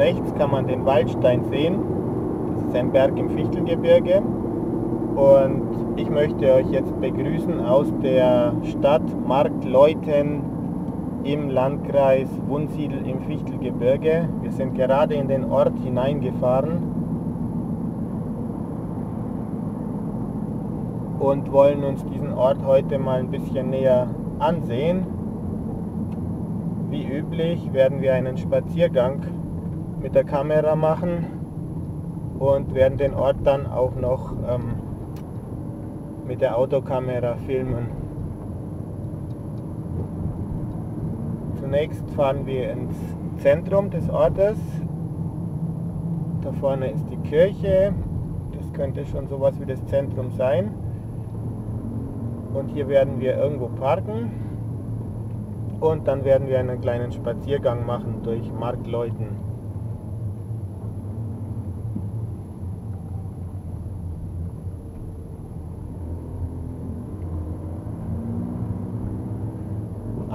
rechts kann man den Waldstein sehen. Das ist ein Berg im Fichtelgebirge. Und ich möchte euch jetzt begrüßen aus der Stadt Marktleuten im Landkreis Wunsiedel im Fichtelgebirge. Wir sind gerade in den Ort hineingefahren und wollen uns diesen Ort heute mal ein bisschen näher ansehen. Wie üblich werden wir einen Spaziergang mit der Kamera machen und werden den Ort dann auch noch ähm, mit der Autokamera filmen. Zunächst fahren wir ins Zentrum des Ortes. Da vorne ist die Kirche. Das könnte schon sowas wie das Zentrum sein. Und hier werden wir irgendwo parken. Und dann werden wir einen kleinen Spaziergang machen durch Marktleuten.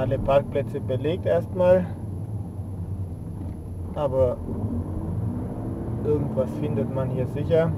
Alle Parkplätze belegt erstmal. Aber irgendwas findet man hier sicher.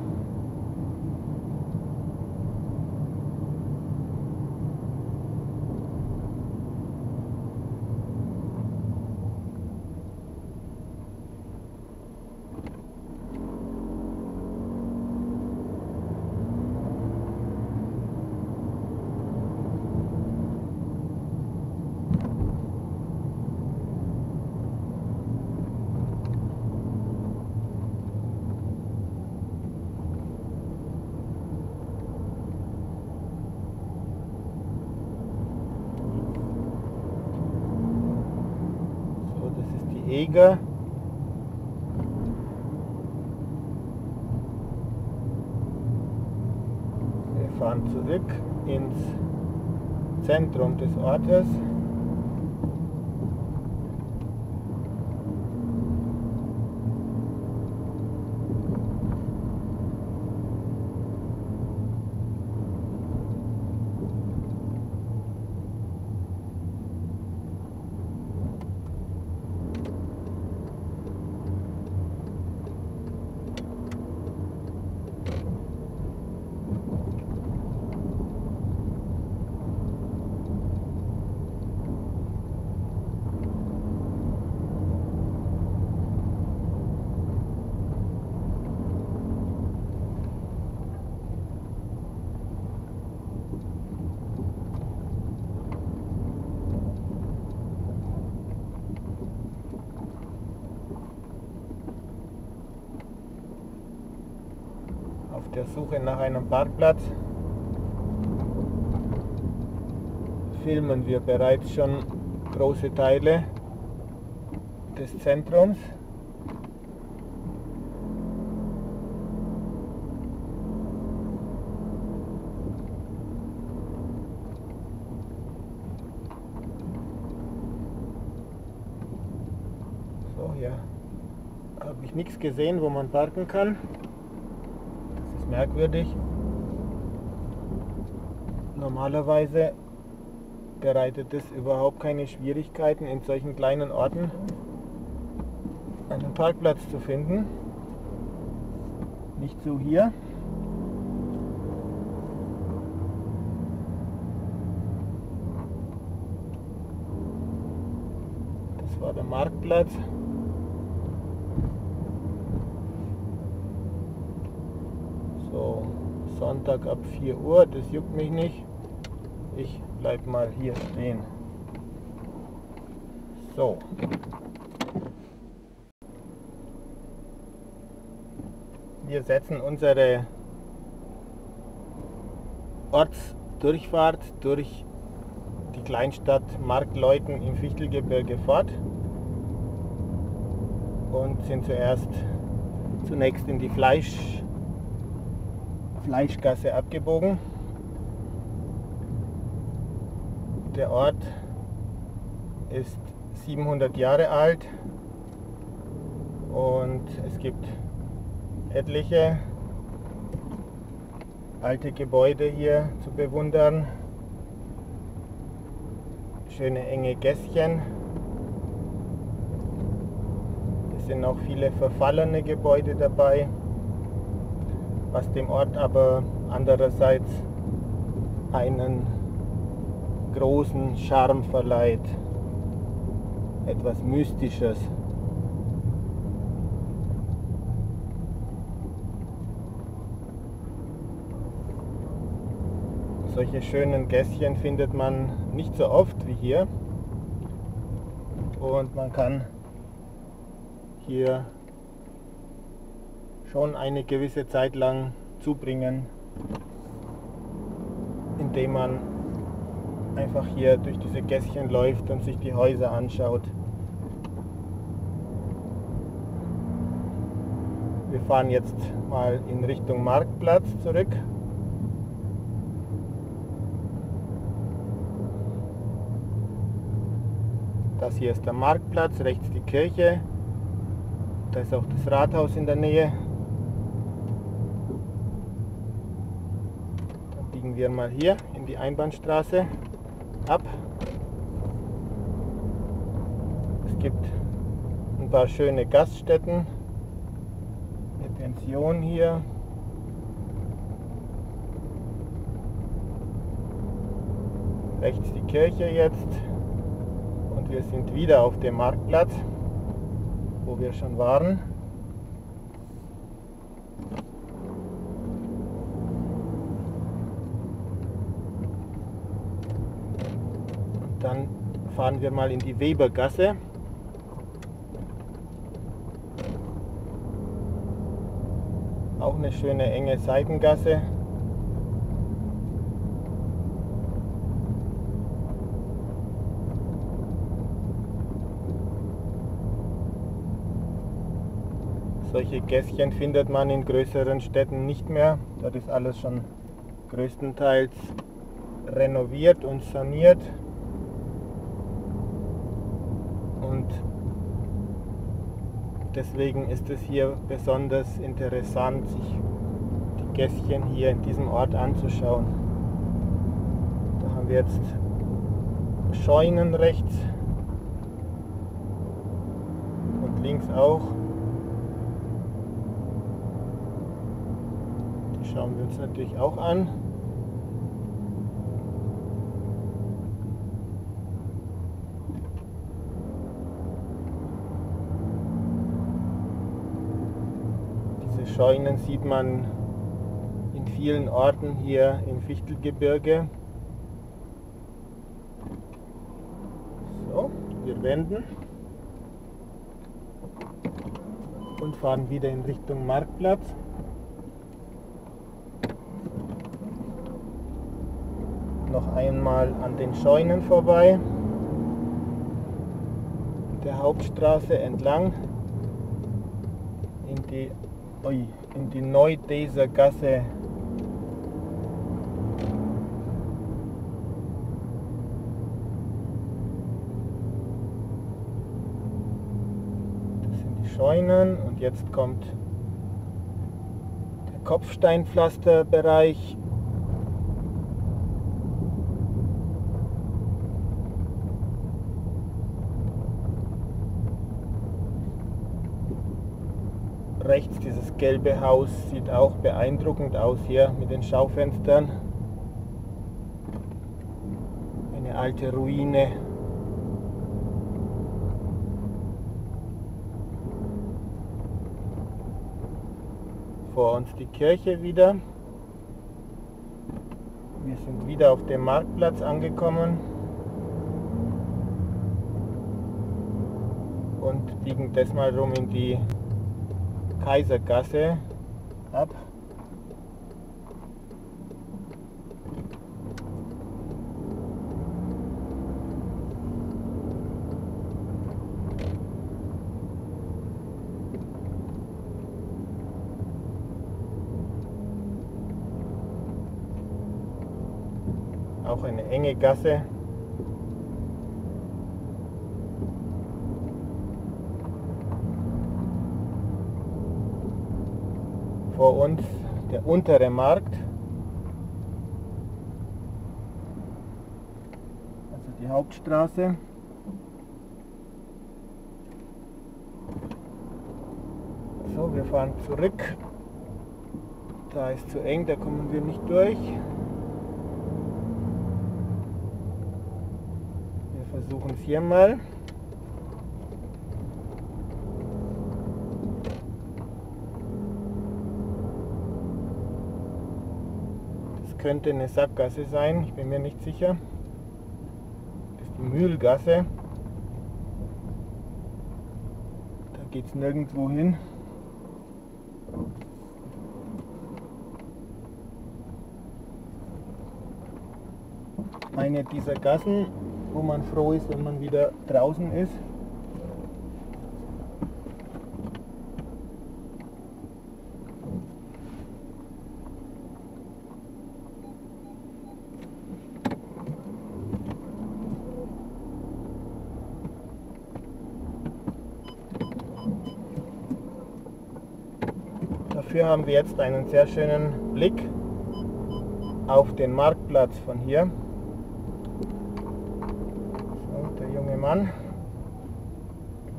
So, das ist die Eger. Wir fahren zurück ins Zentrum des Ortes. Auf der Suche nach einem Parkplatz filmen wir bereits schon große Teile des Zentrums. So, hier habe ich nichts gesehen, wo man parken kann. Merkwürdig. Normalerweise bereitet es überhaupt keine Schwierigkeiten, in solchen kleinen Orten einen Parkplatz zu finden. Nicht so hier. Das war der Marktplatz. So, Sonntag ab 4 Uhr, das juckt mich nicht. Ich bleib mal hier stehen. So. Wir setzen unsere Ortsdurchfahrt durch die Kleinstadt Marktleuten im Fichtelgebirge fort und sind zuerst zunächst in die Fleisch, Fleischgasse abgebogen. Der Ort ist 700 Jahre alt und es gibt etliche alte Gebäude hier zu bewundern. Schöne enge Gässchen. Das sind auch viele verfallene Gebäude dabei, was dem Ort aber andererseits einen großen Charme verleiht, etwas Mystisches. Solche schönen Gässchen findet man nicht so oft wie hier. Und man kann hier schon eine gewisse Zeit lang zubringen, indem man einfach hier durch diese Gässchen läuft und sich die Häuser anschaut. Wir fahren jetzt mal in Richtung Marktplatz zurück. Das hier ist der Marktplatz, rechts die Kirche. Da ist auch das Rathaus in der Nähe. Dann biegen wir mal hier in die Einbahnstraße ab. Es gibt ein paar schöne Gaststätten. Eine Pension hier. Rechts die Kirche jetzt wir sind wieder auf dem Marktplatz, wo wir schon waren. dann fahren wir mal in die Webergasse. Auch eine schöne enge Seitengasse. Solche Gässchen findet man in größeren Städten nicht mehr. Dort ist alles schon größtenteils renoviert und saniert. Und deswegen ist es hier besonders interessant, sich die Gässchen hier in diesem Ort anzuschauen. Da haben wir jetzt Scheunen rechts und links auch. schauen wir uns natürlich auch an. Diese Scheunen sieht man in vielen Orten hier im Fichtelgebirge. So, wir wenden und fahren wieder in Richtung Marktplatz. noch einmal an den Scheunen vorbei, der Hauptstraße entlang in die, in die Neudeser Gasse. Das sind die Scheunen und jetzt kommt der Kopfsteinpflasterbereich rechts dieses gelbe Haus sieht auch beeindruckend aus hier mit den Schaufenstern. Eine alte Ruine. Vor uns die Kirche wieder. Wir sind wieder auf dem Marktplatz angekommen. und biegen diesmal rum in die Kaisergasse ab. Auch eine enge Gasse. Vor uns der untere Markt. Also die Hauptstraße. wir fahren zurück. Da ist zu eng, da kommen wir nicht durch. Wir versuchen es hier mal. Könnte eine Sackgasse sein, ich bin mir nicht sicher. Das ist die Mühlgasse. Da geht es nirgendwo hin. Eine dieser Gassen, wo man froh ist, wenn man wieder draußen ist. Haben wir jetzt einen sehr schönen Blick auf den Marktplatz von hier. So, der junge Mann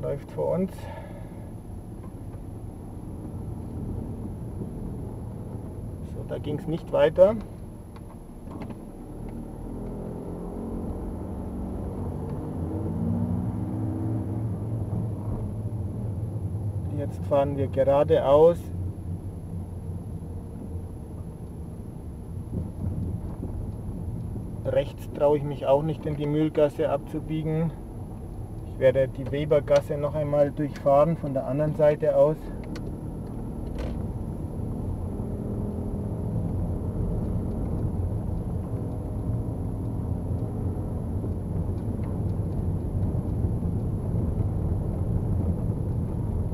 läuft vor uns. So, da ging es nicht weiter. Jetzt fahren wir geradeaus Rechts traue ich mich auch nicht in die Mühlgasse abzubiegen. Ich werde die Webergasse noch einmal durchfahren von der anderen Seite aus.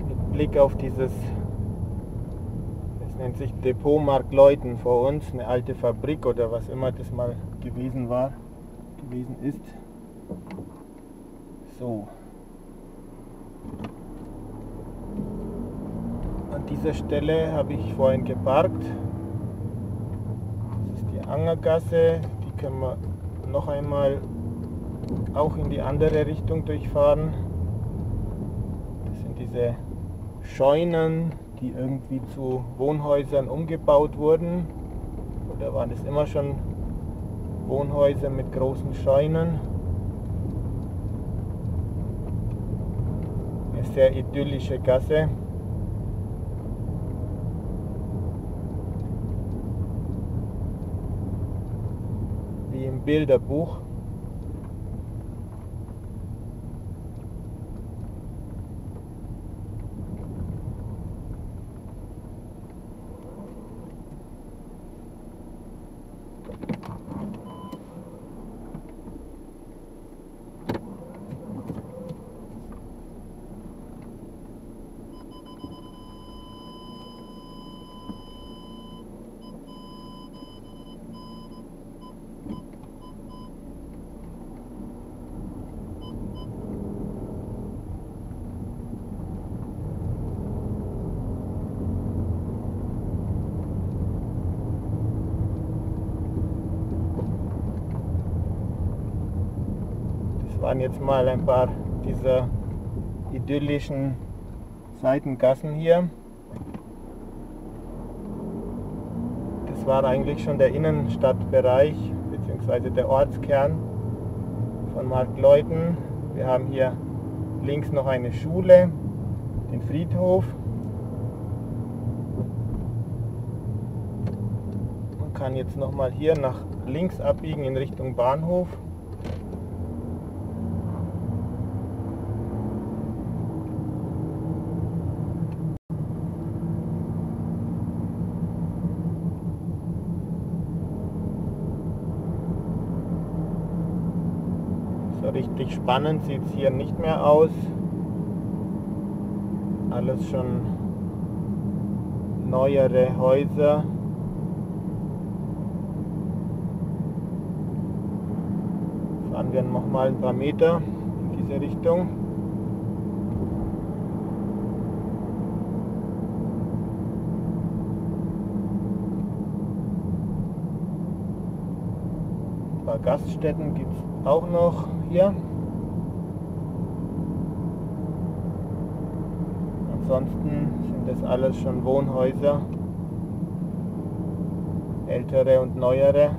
Mit Blick auf dieses nennt sich Depotmarkt Leuten vor uns, eine alte Fabrik oder was immer das mal gewesen war, gewesen ist. So. An dieser Stelle habe ich vorhin geparkt. Das ist die Angergasse, die können wir noch einmal auch in die andere Richtung durchfahren. Das sind diese Scheunen, die irgendwie zu Wohnhäusern umgebaut wurden. Oder waren es immer schon Wohnhäuser mit großen Scheunen? Eine sehr idyllische Gasse. Wie im Bilderbuch. Waren jetzt mal ein paar dieser idyllischen Seitengassen hier. Das war eigentlich schon der Innenstadtbereich bzw. der Ortskern von Marktleuten. Wir haben hier links noch eine Schule, den Friedhof. Man kann jetzt noch mal hier nach links abbiegen in Richtung Bahnhof. Richtig spannend sieht es hier nicht mehr aus. Alles schon neuere Häuser. Fahren wir noch mal ein paar Meter in diese Richtung. Ein paar Gaststätten gibt es auch noch hier. Ansonsten sind das alles schon Wohnhäuser, ältere und neuere.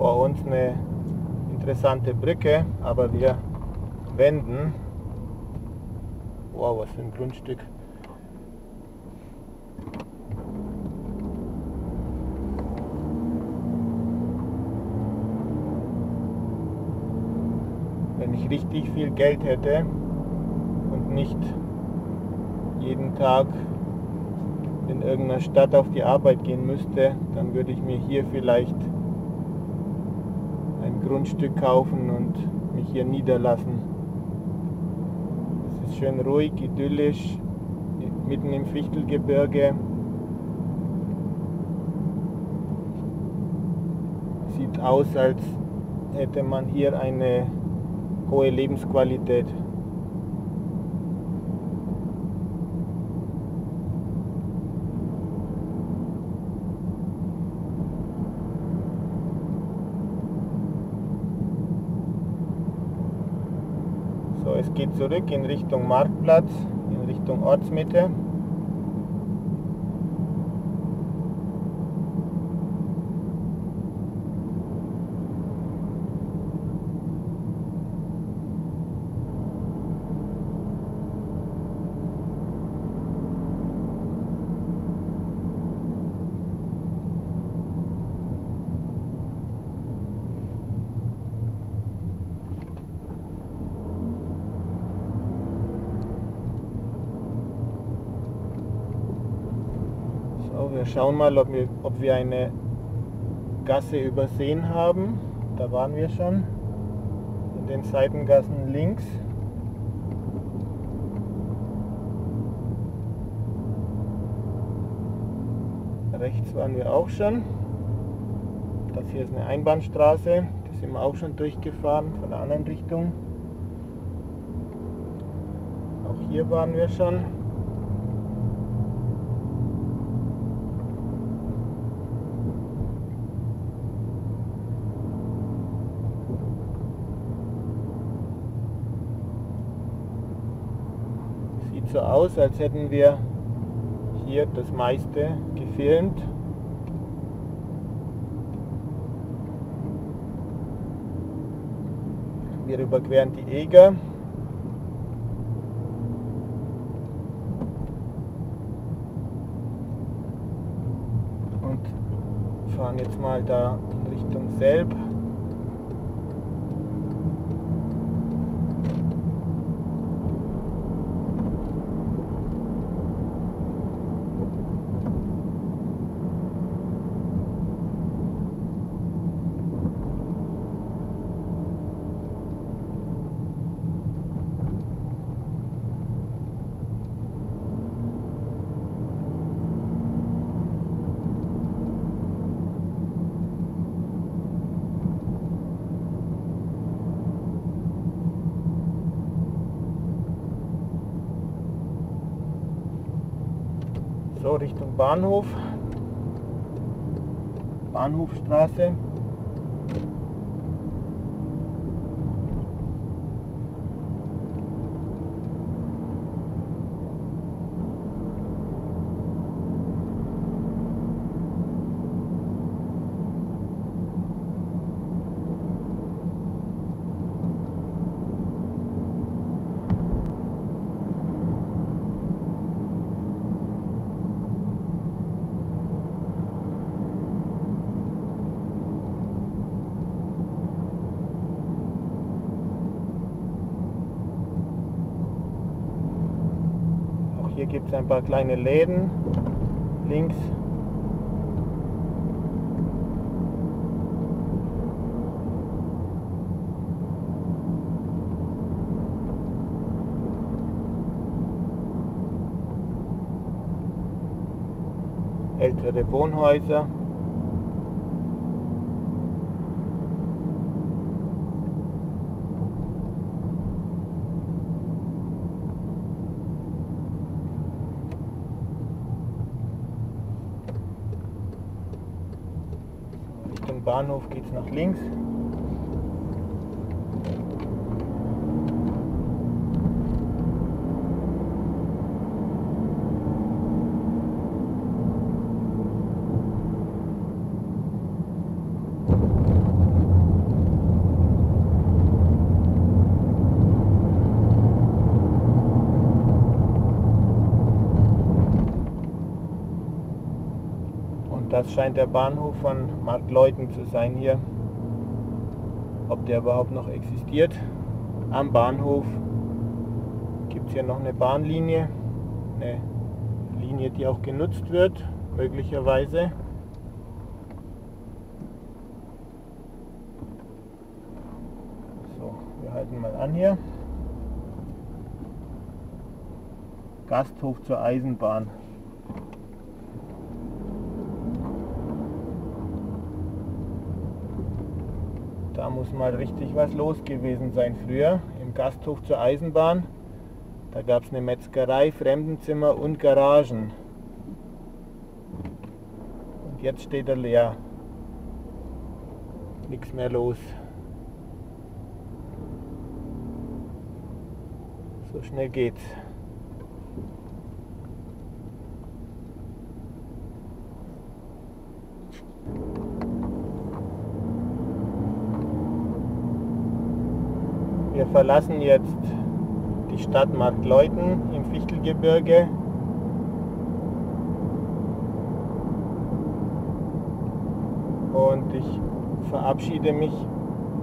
vor uns eine interessante Brücke, aber wir wenden. Wow, was für ein Grundstück. Wenn ich richtig viel Geld hätte und nicht jeden Tag in irgendeiner Stadt auf die Arbeit gehen müsste, dann würde ich mir hier vielleicht Grundstück kaufen und mich hier niederlassen. Es ist schön ruhig, idyllisch, mitten im Fichtelgebirge. Sieht aus, als hätte man hier eine hohe Lebensqualität. es geht zurück in Richtung Marktplatz, in Richtung Ortsmitte. Wir schauen mal, ob wir, ob wir eine Gasse übersehen haben. Da waren wir schon. In den Seitengassen links. Rechts waren wir auch schon. Das hier ist eine Einbahnstraße. Da sind wir auch schon durchgefahren von der anderen Richtung. Auch hier waren wir schon. So aus, als hätten wir hier das meiste gefilmt. Wir überqueren die Eger. Und fahren jetzt mal da in Richtung Selb. Richtung Bahnhof. Bahnhofstraße. Hier gibt es ein paar kleine Läden links. Ältere Wohnhäuser. Richtung Bahnhof geht es nach links. Das scheint der Bahnhof von Marktleuten zu sein hier. Ob der überhaupt noch existiert. Am Bahnhof gibt es hier noch eine Bahnlinie. Eine Linie, die auch genutzt wird, möglicherweise. So, wir halten mal an hier. Gasthof zur Eisenbahn. Muss mal richtig was los gewesen sein früher im Gasthof zur Eisenbahn. Da gab es eine Metzgerei, Fremdenzimmer und Garagen. Und jetzt steht er leer. Nichts mehr los. So schnell geht's. Wir verlassen jetzt die Stadt Marktleuten im Fichtelgebirge. Und ich verabschiede mich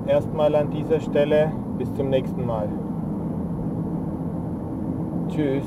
erstmal an dieser Stelle. Bis zum nächsten Mal. Tschüss.